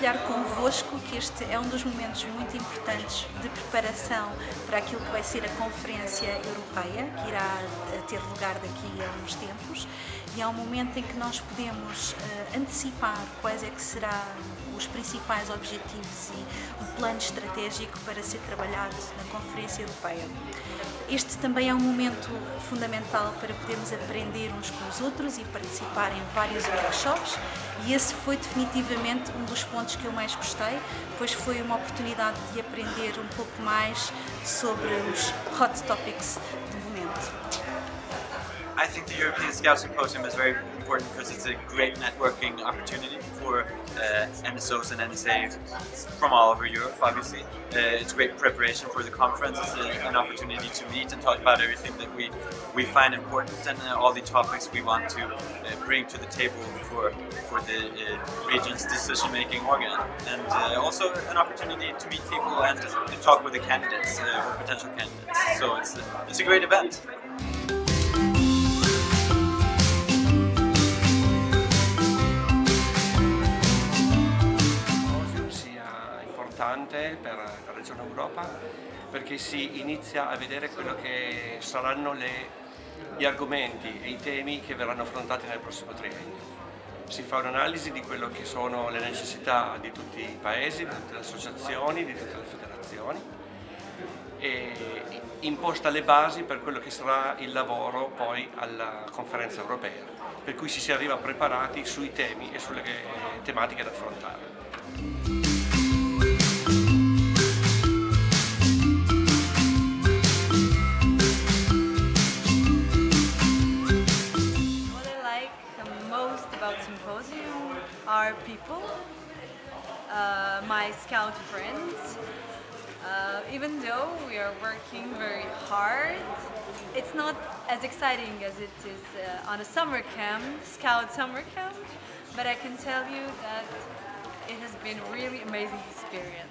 partilhar convosco que este é um dos momentos muito importantes de preparação para aquilo que vai ser a Conferência Europeia, que irá eh, ter lugar daqui a uns tempos, e é um momento em que nós podemos uh, antecipar quais é que serão os principais objetivos e o plano estratégico para ser trabalhado na Conferência Europeia. Este também é um momento fundamental para podermos aprender uns com os outros e participar em vários workshops e esse foi definitivamente um dos pontos que eu mais gostei, pois foi uma oportunidade de aprender um pouco mais sobre os hot topics do momento. I think the European Scout Symposium is very important because it's a great networking opportunity for uh, NSOs and NSAs from all over Europe, obviously. Uh, it's great preparation for the conference. It's a, an opportunity to meet and talk about everything that we, we find important and uh, all the topics we want to uh, bring to the table for, for the uh, region's decision-making organ. And uh, also an opportunity to meet people and to talk with the candidates, or potential candidates. So it's it's a great event. Importante per la regione Europa perché si inizia a vedere quello che saranno le, gli argomenti e i temi che verranno affrontati nel prossimo triennio. Si fa un'analisi di quello che sono le necessità di tutti i paesi, di tutte le associazioni, di tutte le federazioni e imposta le basi per quello che sarà il lavoro poi alla conferenza europea, per cui si si arriva preparati sui temi e sulle tematiche da affrontare. Symposium are people, uh, my scout friends. Uh, even though we are working very hard, it's not as exciting as it is uh, on a summer camp, scout summer camp, but I can tell you that it has been really amazing experience.